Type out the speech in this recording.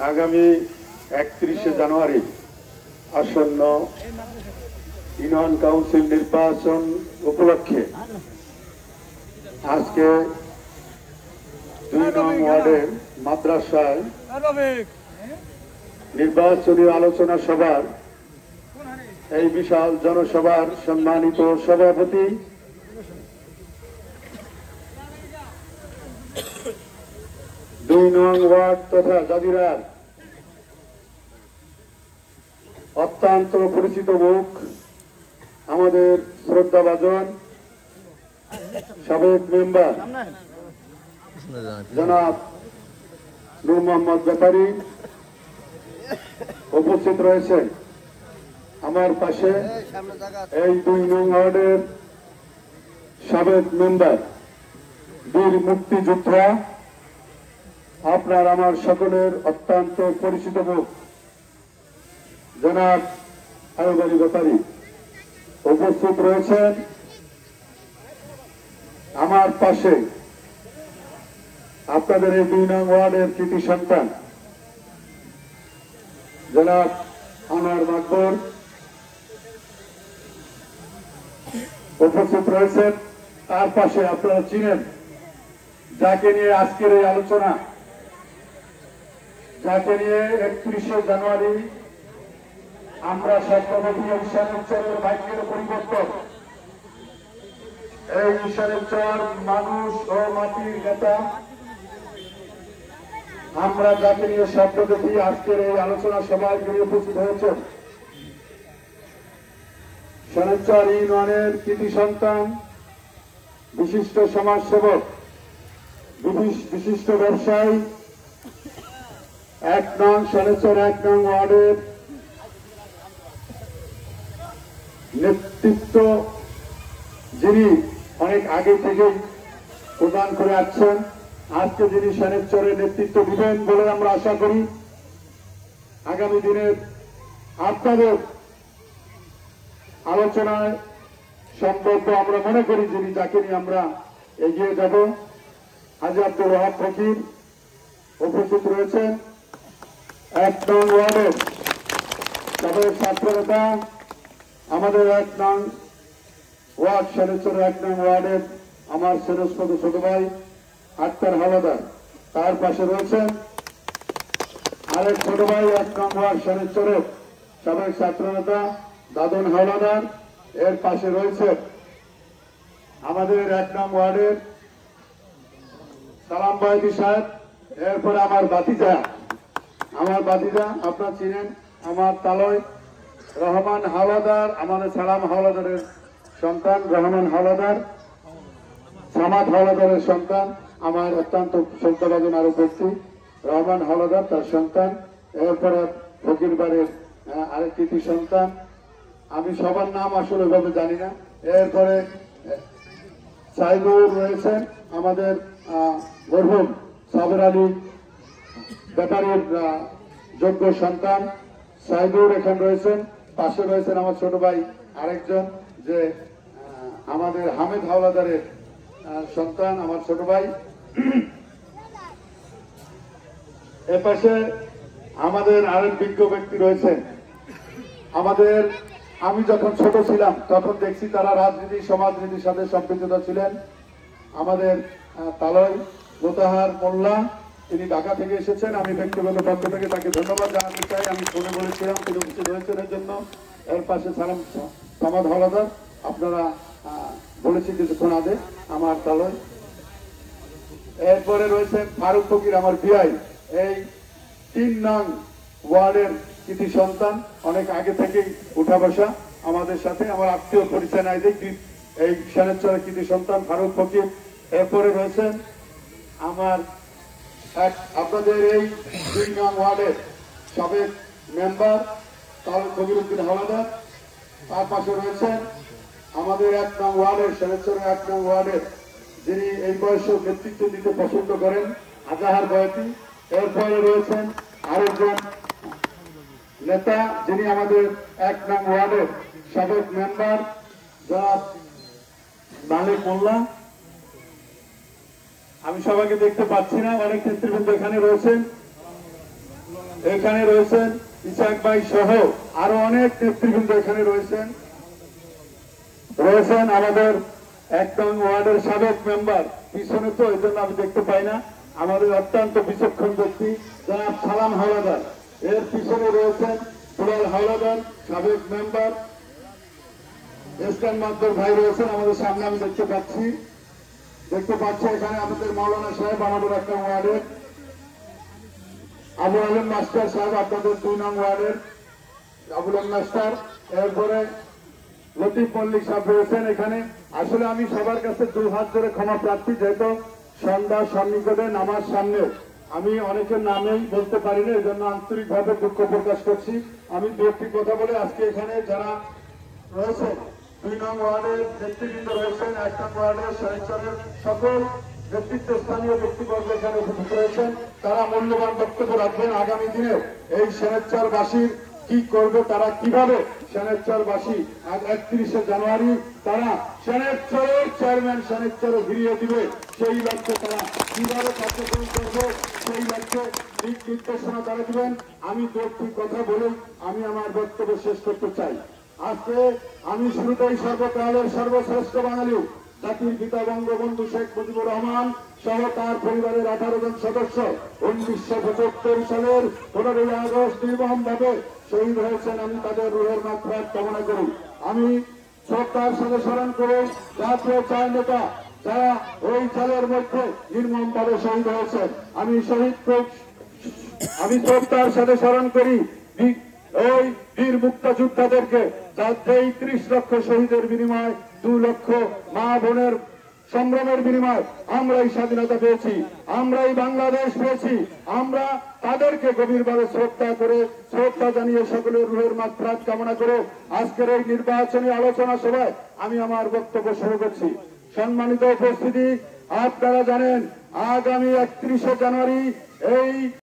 আগামী একত্রিশে জানুয়ারি আসন্ন ইউনিয়ন কাউন্সিল নির্বাচন উপলক্ষে আজকে দুই নং ওয়ার্ডের মাদ্রাসায় নির্বাচনী আলোচনা সভার এই বিশাল জনসভার সম্মানিত সভাপতি দুই নং ওয়ার্ড তথা জাজিরার অত্যন্ত পরিচিত মুখ, আমাদের শ্রদ্ধাভাজন সাবেক মেম্বার, জনাব নূর মোহাম্মদ ব্যাপারী উপস্থিত রয়েছেন আমার পাশে এই দুই নং ওয়ার্ডের সাবেক মেম্বার বীর মুক্তিযোদ্ধা আপনার আমার সকলের অত্যন্ত পরিচিত মুখ জনাব আয়ুব ব্যাপারী উপস্থিত রয়েছেন আমার পাশে। আপনাদের এই দুই নং ওয়ার্ডের কৃতি সন্তান, জনাব আনোয়ার মাকবর উপস্থিত রয়েছেন। তার পাশে আপনারা চিনেন, যাকে নিয়ে আজকের এই আলোচনা যাকে নিয়ে একত্রিশে জানুয়ারি আমরা সর্বপ্রথম ঈশ্বরের চরের ভাগ্যের পরিবর্তন। এই ঈশ্বরের চর মানুষ ও মাটির নেতা। আমরা যাকে নিয়ে দেখি, আজকের এই আলোচনা সভায় গিয়ে উপস্থিত হয়েছেন। শনিচর ইউনিয়নের কৃতি সন্তান, বিশিষ্ট সমাজসেবক, বিশিষ্ট ব্যবসায়ী এক নং শনিচর এক নং ওয়ার্ডের নেতৃত্ব যিনি অনেক আগে থেকেই প্রদান করে আসছেন, আজকে যিনি শনিচরের নেতৃত্ব দিবেন বলে আমরা আশা করি, আগামী দিনের আপনাদের আলোচনায় সম্পর্ক আমরা মনে করি যিনি যাকে নিয়ে আমরা এগিয়ে যাব। হাজি আব্দুল ওয়াহাব ফকির উপস্থিত রয়েছেন। এক নং ওয়ার্ডের তাদের ছাত্রনেতা, আমাদের এক নং ওয়ার্ড সদস্যের এক নং ওয়ার্ডের আমার শ্রেষ্ঠপদ ছোট ভাই আক্তার হাওলাদার। তার পাশে রয়েছেন আরেক ছোট ভাই, এক নং ওয়ার্ড সদস্যের সাবেক ছাত্রনেতা দাদন হাওলাদার। এর পাশে রয়েছে আমাদের এক নং ওয়ার্ডের সালাম বায়দি সাহেব, এরপরে আমার বাতিজা। আমার বাতিজা আপনার চিনেন আমার তালয়। রহমান হাওলাদার আমাদের সালাম হাওলাদারের সন্তান রহমান হাওলাদার। সামাদ হাওলাদারের সন্তান আমার অত্যন্ত শ্রদ্ধাভাজন আরও ব্যক্তি। রহমান হাওলাদার তার সন্তান। এরপরে ফকির বাড়ির আহ, আরেক কৃতি সন্তান। আমি সবার নাম আসলে ওইভাবে জানি না। এরপরে আহ, সাইদুর রয়েছেন আমাদের মরহুম সাবের আলী। ব্যাপারীর যোগ্য সন্তান সাইদুর এখানে রয়েছেন, পাশে রয়েছেন আমার ছোট ভাই আরেকজন যে আমাদের হামিদ হাওলাদারের সন্তান আমার ছোট ভাই। এ পাশে আমাদের আরেক বিজ্ঞ ব্যক্তি রয়েছেন। আমাদের, আমি যখন ছোট ছিলাম, তখন দেখছি তারা রাজনীতি, সমাজনীতির সাথে সম্পৃক্ত ছিলেন। আমাদের তালয়, মোতাহার মোল্লা তিনি ঢাকা থেকে এসেছেন, আমি ব্যক্তিগত পক্ষ থেকে তাকে ধন্যবাদ জানাতে চাই। আমি ফোনে বলেছিলাম তিনি উপস্থিত হয়েছেন এর জন্য। এর পাশে সালাম সামাদ হলাদার আপনারা বলেছি কিছুক্ষণ আগে আমার তালয়। এরপরে রয়েছেন ফারুক ফকির, আমার বিআই। এই তিন নং ওয়ার্ডের কৃতি সন্তান, অনেক আগে থেকেই উঠা বসা আমাদের সাথে, আমার আত্মীয় পরিচয় নাই দেখি। এই সেনেশ্বরের কৃতি সন্তান ফারুক ফকির। এরপরে রয়েছেন আমার এক আপনাদের এই দুই নং ওয়ার্ডের সাবেক মেম্বার তাহলে কবিরুদ্দিন হাওলাদার। তার পাশে রয়েছেন আমাদের এক নং ওয়ার্ডের সেনেশ্বরের এক নং ওয়ার্ডের যিনি এই বয়সে নেতৃত্ব দিতে পছন্দ করেন, আজাহার বয়সী। এরপরে রয়েছেন আরেকজন নেতা যিনি আমাদের এক নং ওয়ার্ডের সাবেক মেম্বার, জনাব মালিক মোল্লা। আমি সবাইকে দেখতে পাচ্ছি না, অনেক নেতৃবৃন্দ এখানে রয়েছেন। এখানে রয়েছেন ইসাক ভাই সহ আরও অনেক নেতৃবৃন্দ এখানে রয়েছেন। রয়েছেন আমাদের একদম ওয়ার্ডের সাবেক মেম্বার, পিছনে তো এই আমি দেখতে পাই না। আমাদের অত্যন্ত বিচক্ষণ ব্যক্তি, জনাব সালাম হাওলাদার। এর পিছনে রয়েছেন দুলাল হাওলাদার, সাবেক মেম্বার। ইসলাম মাদ্দর ভাই রয়েছেন, আমাদের সামনে আমি দেখতে পাচ্ছি। দেখতে পাচ্ছি এখানে আমাদের মৌলানা সাহেব, আমাদের একটা ওয়ার্ডের। আবু আলম মাস্টার সাহেব, আপনাদের দুই নং ওয়ার্ডের। আবুল আলম মাস্টার, এরপরে লতিফ মল্লিক সাহেব রয়েছেন এখানে। আসলে আমি সবার কাছে দু হাত ধরে ক্ষমা প্রার্থী, যেহেতু সন্ধ্যা সন্নিকটে নামার সামনে। আমি অনেকের নামেই বলতে পারি না এই জন্য আন্তরিকভাবে দুঃখ প্রকাশ করছি। আমি দু একটি কথা বলে আজকে এখানে যারা রয়েছেন দুই নং নেতৃবৃন্দ রয়েছেন এক নং ওয়ার্ডের সকল ব্যক্তিত্ব স্থানীয় ব্যক্তিবর্গ এখানে উপস্থিত রয়েছেন। তারা মূল্যবান বক্তব্য রাখবেন আগামী দিনে এই সেনেচ্চারবাসীর কি করবে, তারা কীভাবে সেনেচ্চারবাসী আজ একত্রিশে জানুয়ারি, তারা সেনেচ্চারের চেয়ারম্যান সেনেচ্চারে ফিরিয়ে দিবে। সেই লক্ষ্যে তারা কীভাবে কার্যক্রম করবে, সেই লক্ষ্যে দিক নির্দেশনা তারা দিবেন। আমি দু কথা বলে আমি আমার বক্তব্য শেষ করতে চাই। আজকে আমি শুরুতেই সর্বকালের সর্বশ্রেষ্ঠ বাঙালি, জাতির পিতা বঙ্গবন্ধু শেখ মুজিবুর রহমান সহ তার পরিবারের আঠারো জন সদস্য উনিশশো পঁচাত্তর সালের পনেরোই আগস্ট নির্মম ভাবে শহীদ হয়েছেন আমি তাদের রুহের মাত্রার কামনা করি। আমি শ্রদ্ধার সাথে স্মরণ করে জাতীয় চায় নেতা যারা ওই চালের মধ্যে নির্মম ভাবে শহীদ হয়েছেন, আমি শহীদ আমি শ্রদ্ধার সাথে স্মরণ করি মুক্তযোদ্ধাদেরকে যাতে এই ত্রিশ লক্ষ শহীদের বিনিময় দু লক্ষ মা বোনের সংগ্রামের বিনিময় আমরা এই স্বাধীনতা পেয়েছি আমরা এই বাংলাদেশ পেয়েছি, আমরা তাদেরকে গভীরভাবে শ্রদ্ধা করে শ্রদ্ধা জানিয়ে সকলের রুহের মাত্রা কামনা করে আজকের এই নির্বাচনী আলোচনা সভায় আমি আমার বক্তব্য শুরু করছি। সম্মানিত উপস্থিতি, আপনারা জানেন আগামী একত্রিশে জানুয়ারি এই